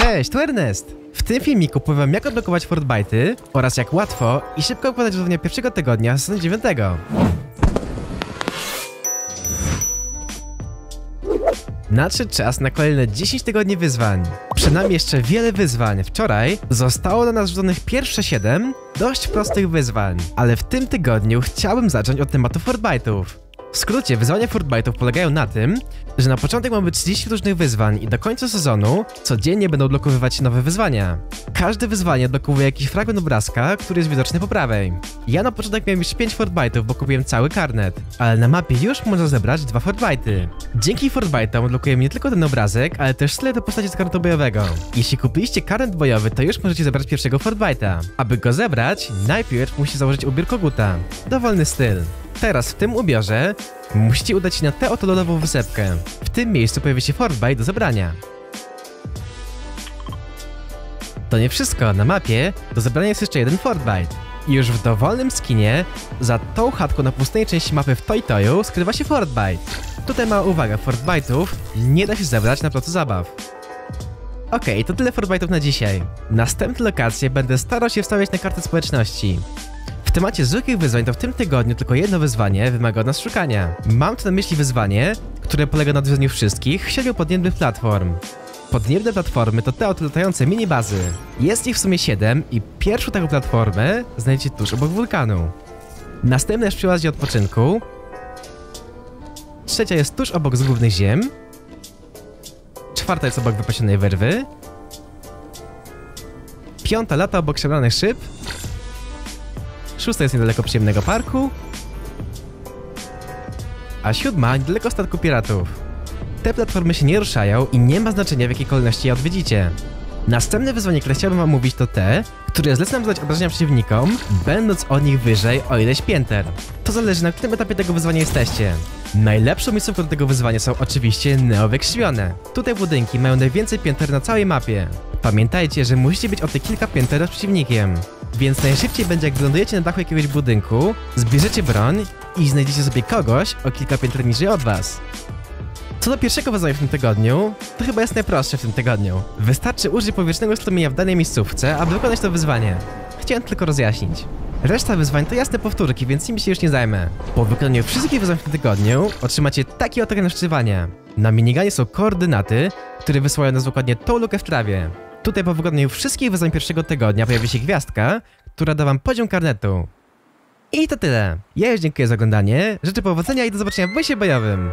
Cześć, tu Ernest! W tym filmiku powiem jak odblokować Fortbyte'y oraz jak łatwo i szybko okładać wyzwania pierwszego tygodnia sezonu 9. Nadszedł czas na kolejne 10 tygodni wyzwań. Przed nami jeszcze wiele wyzwań. Wczoraj zostało na nas rzuconych pierwsze 7 dość prostych wyzwań, ale w tym tygodniu chciałbym zacząć od tematu Fortbyte'ów. W skrócie, wyzwania Fortbyte'ów polegają na tym, że na początek mamy 30 różnych wyzwań i do końca sezonu codziennie będą odblokowywać się nowe wyzwania. Każde wyzwanie odblokowuje jakiś fragment obrazka, który jest widoczny po prawej. Ja na początek miałem już 5 Fortbyte'ów, bo kupiłem cały karnet, ale na mapie już można zebrać dwa Fortbyte'y. Dzięki Fortbyte'om odblokujemy nie tylko ten obrazek, ale też tyle do postaci z kartu bojowego. Jeśli kupiliście karnet bojowy, to już możecie zebrać pierwszego Fortbyte'a. Aby go zebrać, najpierw musicie założyć ubiór koguta. Dowolny styl. Teraz w tym ubiorze musicie udać się na tę oto lodową wysepkę. W tym miejscu pojawi się Fortbyte do zebrania. To nie wszystko, na mapie do zebrania jest jeszcze jeden Fortbyte. I już w dowolnym skinie, za tą chatką na pustej części mapy w Toy Toyu skrywa się Fortbyte. Tutaj mała uwaga, Fortbyte'ów nie da się zebrać na placu zabaw. Okej, to tyle Fortbyte'ów na dzisiaj. Następne lokacje będę starał się wstawiać na kartę społeczności. W temacie zwykłych wyzwań to w tym tygodniu tylko jedno wyzwanie wymaga od nas szukania. Mam tu na myśli wyzwanie, które polega na odwiedzeniu wszystkich siedmiu podniebnych platform. Podniebne platformy to te oto latające minibazy. Jest ich w sumie 7 i pierwszą taką platformę znajdziecie tuż obok wulkanu. Następna jest przy oazie odpoczynku. Trzecia jest tuż obok z głównych ziem. Czwarta jest obok wypasionej werwy. Piąta lata obok szemranych szyb. Szósta jest niedaleko przyjemnego parku. A siódma niedaleko statku piratów. Te platformy się nie ruszają i nie ma znaczenia w jakiej kolejności je odwiedzicie. Następne wyzwanie, które chciałbym wam mówić to te, które zlecę nam zadać obrażenia przeciwnikom, będąc od nich wyżej o ileś pięter. To zależy na którym etapie tego wyzwania jesteście. Najlepszą miejscówką do tego wyzwania są oczywiście neowykrzywione. Tutaj budynki mają najwięcej pięter na całej mapie. Pamiętajcie, że musicie być o te kilka pięter z przeciwnikiem. Więc najszybciej będzie jak wylądujecie na dachu jakiegoś budynku, zbierzecie broń i znajdziecie sobie kogoś o kilka pięter niżej od was. Co do pierwszego wyzwania w tym tygodniu, to chyba jest najprostsze w tym tygodniu. Wystarczy użyć powietrznego strumienia w danej miejscówce, aby wykonać to wyzwanie. Chciałem tylko rozjaśnić. Reszta wyzwań to jasne powtórki, więc nimi się już nie zajmę. Po wykonaniu wszystkich wyzwań w tym tygodniu otrzymacie taki oto na wczytywania. Na miniganie są koordynaty, które wysyłają nas dokładnie tą lukę w trawie. Tutaj po wykonaniu wszystkich wyzwań pierwszego tygodnia pojawi się gwiazdka, która da wam poziom karnetu. I to tyle. Ja już dziękuję za oglądanie, życzę powodzenia i do zobaczenia w bosie bojowym.